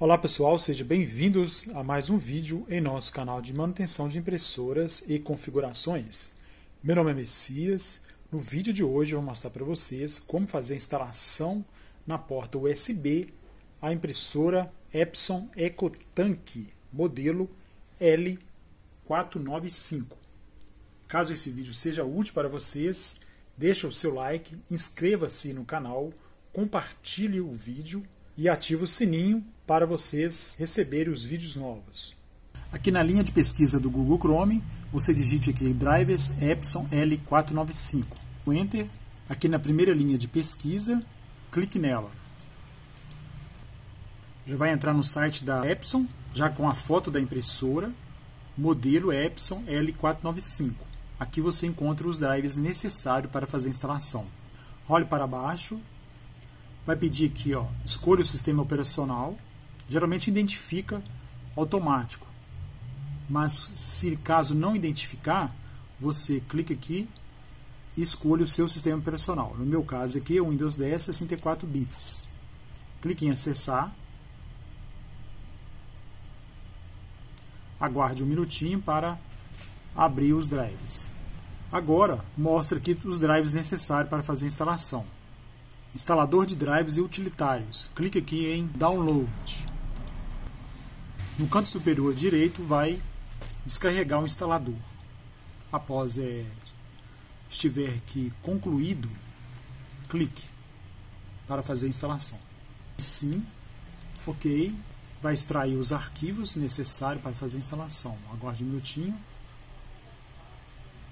Olá pessoal, sejam bem-vindos a mais um vídeo em nosso canal de manutenção de impressoras e configurações. Meu nome é Messias. No vídeo de hoje eu vou mostrar para vocês como fazer a instalação na porta USB a impressora Epson EcoTank modelo L495. Caso esse vídeo seja útil para vocês, deixa o seu like, inscreva-se no canal, compartilhe o vídeo e ative o sininho para vocês receberem os vídeos novos. Aqui na linha de pesquisa do Google Chrome, você digite aqui Drivers Epson L495. O Enter. Aqui na primeira linha de pesquisa, clique nela. Já vai entrar no site da Epson, já com a foto da impressora, modelo Epson L495. Aqui você encontra os drivers necessários para fazer a instalação. Role para baixo, vai pedir aqui, ó, escolha o sistema operacional, geralmente identifica automático. Mas se caso não identificar, você clica aqui e escolhe o seu sistema operacional. No meu caso aqui o Windows 10 64 bits. Clique em acessar. Aguarde um minutinho para abrir os drives. Agora mostra aqui os drives necessários para fazer a instalação. Instalador de drives e utilitários. Clique aqui em Download. No canto superior direito vai descarregar o instalador. Após é, estiver aqui concluído, clique para fazer a instalação. Sim, ok, vai extrair os arquivos necessários para fazer a instalação. Aguarde um minutinho.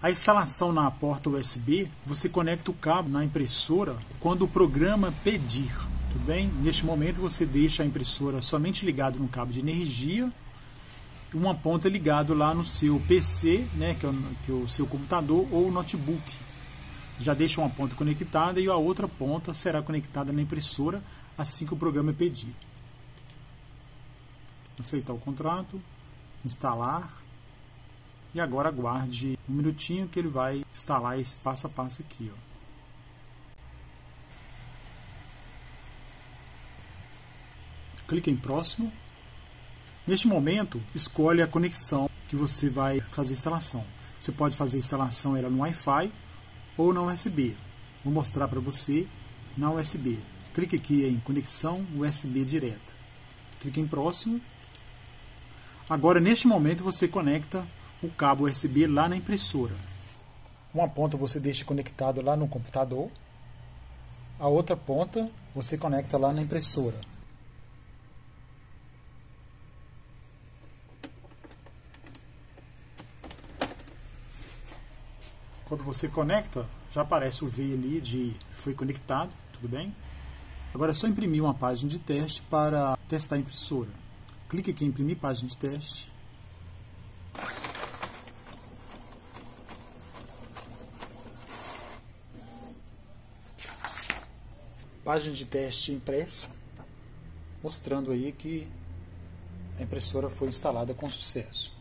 A instalação na porta USB, você conecta o cabo na impressora quando o programa pedir. Bem? Neste momento você deixa a impressora somente ligada no cabo de energia, uma ponta ligado lá no seu PC, né, que é, o, que é o seu computador ou notebook. Já deixa uma ponta conectada e a outra ponta será conectada na impressora assim que o programa pedir. Aceitar o contrato, instalar e agora aguarde um minutinho que ele vai instalar esse passo a passo aqui. Ó. clique em próximo. Neste momento, escolhe a conexão que você vai fazer a instalação. Você pode fazer a instalação ela no Wi-Fi ou na USB. Vou mostrar para você na USB. Clique aqui em conexão USB direta. Clique em próximo. Agora, neste momento, você conecta o cabo USB lá na impressora. Uma ponta você deixa conectado lá no computador. A outra ponta você conecta lá na impressora. Quando você conecta, já aparece o V ali de foi conectado, tudo bem? Agora é só imprimir uma página de teste para testar a impressora. Clique aqui em imprimir página de teste. Página de teste impressa, mostrando aí que a impressora foi instalada com sucesso.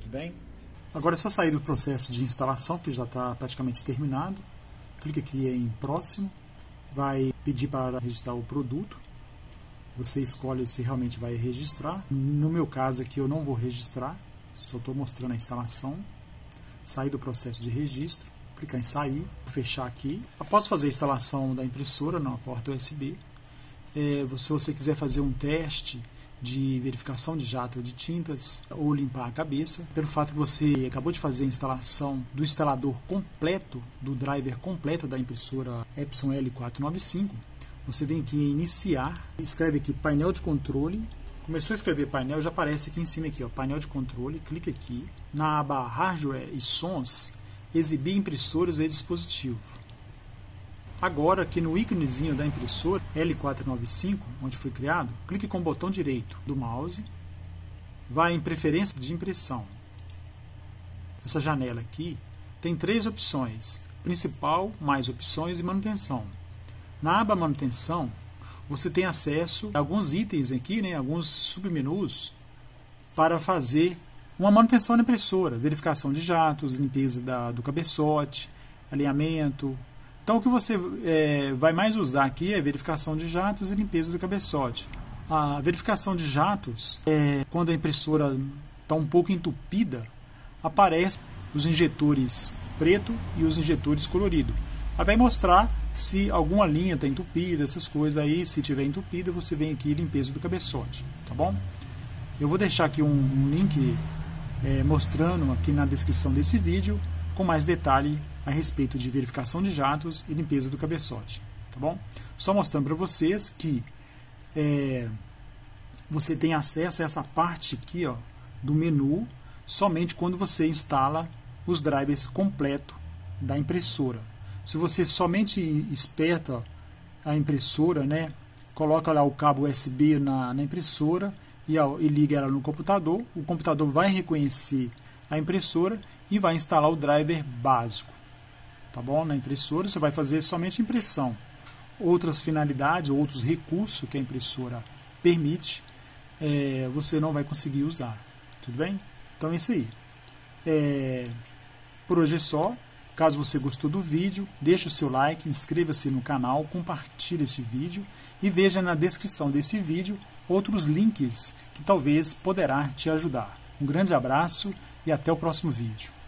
Tudo bem? Agora é só sair do processo de instalação, que já está praticamente terminado. Clique aqui em próximo. Vai pedir para registrar o produto. Você escolhe se realmente vai registrar. No meu caso aqui eu não vou registrar, só estou mostrando a instalação. Sair do processo de registro, clicar em sair, fechar aqui. Após fazer a instalação da impressora na porta USB, é, se você quiser fazer um teste de verificação de jato de tintas ou limpar a cabeça, pelo fato que você acabou de fazer a instalação do instalador completo, do driver completo da impressora Epson L495, você vem aqui em iniciar, escreve aqui painel de controle, começou a escrever painel, já aparece aqui em cima aqui, ó, painel de controle, clique aqui, na aba hardware e sons, exibir impressoras e dispositivo. Agora, aqui no íconezinho da impressora L495, onde foi criado, clique com o botão direito do mouse, vai em preferência de impressão. Essa janela aqui tem três opções, principal, mais opções e manutenção. Na aba manutenção, você tem acesso a alguns itens aqui, né, alguns submenus, para fazer uma manutenção na impressora, verificação de jatos, limpeza da, do cabeçote, alinhamento, então, o que você é, vai mais usar aqui é verificação de jatos e limpeza do cabeçote. A verificação de jatos é quando a impressora está um pouco entupida, aparece os injetores preto e os injetores colorido. Aí vai mostrar se alguma linha está entupida, essas coisas aí, se tiver entupida, você vem aqui limpeza do cabeçote, tá bom? Eu vou deixar aqui um, um link é, mostrando aqui na descrição desse vídeo com mais detalhe a respeito de verificação de jatos e limpeza do cabeçote, tá bom? Só mostrando para vocês que é, você tem acesso a essa parte aqui ó, do menu somente quando você instala os drivers completo da impressora. Se você somente esperta a impressora, né, coloca lá o cabo USB na, na impressora e, e liga ela no computador, o computador vai reconhecer a impressora e vai instalar o driver básico. Tá bom? Na impressora você vai fazer somente impressão. Outras finalidades, outros recursos que a impressora permite, é, você não vai conseguir usar. Tudo bem? Então é isso aí. É, por hoje é só. Caso você gostou do vídeo, deixe o seu like, inscreva-se no canal, compartilhe esse vídeo e veja na descrição desse vídeo outros links que talvez poderá te ajudar. Um grande abraço e até o próximo vídeo.